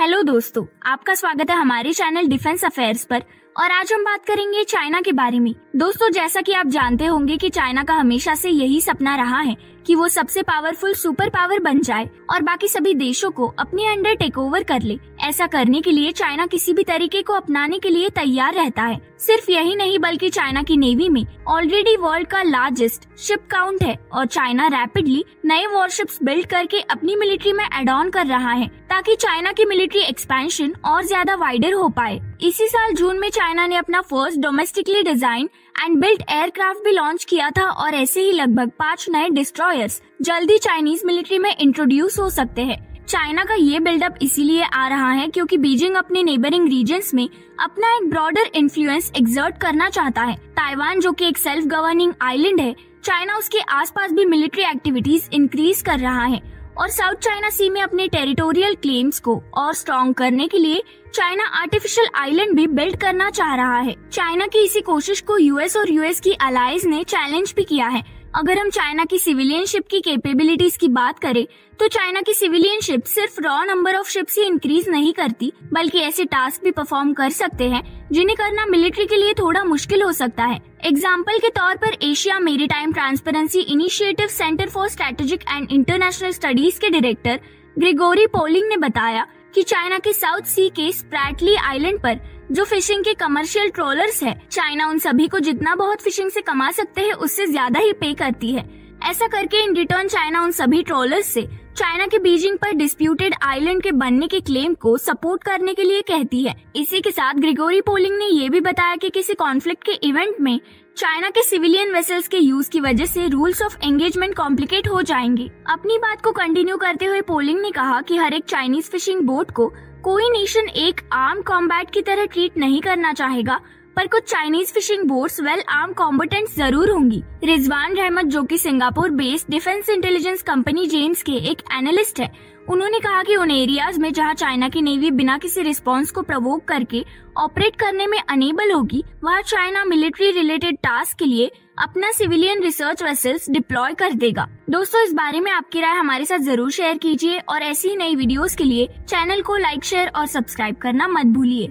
Hello दोस्तों, आपका स्वागत है हमारे चैनल डिफेंस अफेयर्स पर, और आज हम बात करेंगे चाइना के बारे में। दोस्तों, जैसा कि आप जानते होंगे कि चाइना का हमेशा से यही सपना रहा है कि वो सबसे पावरफुल सुपर पावर बन जाए और बाकी सभी देशों को अपने अंडर टेक ओवर कर ले। ऐसा करने के लिए चाइना किसी भी तरीके को अपनाने के लिए तैयार रहता है। सिर्फ़ यही नहीं, बल्कि चाइना की नेवी में ऑलरेडी वर्ल्ड का लार्जेस्ट शिप काउंट है और चाइना रैपिडली नए वॉरशिप्स बिल्ड करके अपनी मिलिट्री में एड ऑन कर रहा है, ताकि चाइना की मिलिट्री एक्सपेंशन और ज़्यादा वाइडर हो पाए। इसी साल जून में चाइना ने अपना first domestically design and built aircraft भी लॉन्च किया था और ऐसे ही लगभग पाँच नए डिस्ट्रॉयर्स जल्दी चाइनीज़ मिलिट्री में इंट्रोड्यूस हो सकते हैं। चाइना का ये बिल्डअप इसीलिए आ रहा है क्योंकि बीजिंग अपने नेबरिंग रीजन्स में अपना एक ब्रॉडर इन्फ्लुएंस एग्जर्ट करना चाहता है। ताइवान जो कि एक सेल्फ गवर्निंग आइलैंड है चाइना उसके आसपास भी मिलिट्री एक्टिविटीज़ इंक्रीज कर रहा है। और साउथ चाइना सी में अपने टेरिटोरियल क्लेम्स को और स्ट्रॉन्ग करने के लिए चाइना आर्टिफिशियल आइलैंड भी बिल्ड करना चाह रहा है। चाइना की इसी कोशिश को यूएस और यूएस की अलाइज ने चैलेंज भी किया है। अगर हम चाइना की सिविलियन शिप की कैपेबिलिटीज की बात करें तो चाइना की सिविलियन शिप सिर्फ़ रॉ नंबर ऑफ़ शिप्स ही इंक्रीज नहीं करती, बल्कि ऐसे टास्क भी परफॉर्म कर सकते हैं, जिन्हें करना मिलिट्री के लिए थोड़ा मुश्किल हो सकता है। एग्ज़ाम्पल के तौर पर Asia Maritime Transparency Initiative Center for Strategic and International Studies के डायरेक्टर ग्रिगोरी पोलिंग ने बताया कि चाइना के साउथ सी के स्प्रैटली आइलैंड पर जो फिशिंग के कमर्शियल ट्रोलर्स है चाइना उन सभी को जितना बहुत फिशिंग से कमा सकते हैं, उससे ज़्यादा ही पे करती है। ऐसा करके इन रिटर्न चाइना उन सभी ट्रोलर्स से चाइना के बीजिंग पर डिस्प्यूटेड आइलैंड के बनने के क्लेम को सपोर्ट करने के लिए कहती है। इसी के साथ ग्रिगोरी पोलिंग ने ये भी बताया कि किसी कॉन्फ्लिक्ट के इवेंट में चाइना के सिविलियन वेसल्स के यूज़ की वजह से रूल्स ऑफ़ एंगेजमेंट कॉम्प्लिकेट हो जाएँगे। अपनी बात को कंटिन्यू करते हुए पोलिंग ने कहा कि हर एक चाइनीज़ फिशिंग बोट को कोई नेशन एक आर्म कॉम्बैट की तरह ट्रीट नहीं करना चाहेगा। पर कुछ Chinese fishing boats well arm combatant ज़रूर होंगी। रिजवान रहमत, जो कि Singapore based defence intelligence company James के एक एनालिस्ट है। उन्होंने कहा कि उन एरियाज़ में जहाँ चाइना की नेवी बिना किसी रिस्पांस को प्रवोक करके ऑपरेट करने में अनेबल होगी, वहाँ चाइना मिलिट्री रिलेटेड टास्क के लिए अपना सिविलियन रिसर्च वेसल्स डिप्लॉय कर देगा। दोस्तों, इस बारे में आपकी राय हमारे साथ ज़रूर शेयर कीजिए और ऐसी नई वीडियोस के लिए चैनल को लाइक शेयर और सब्सक्राइब करना मत भूलिए।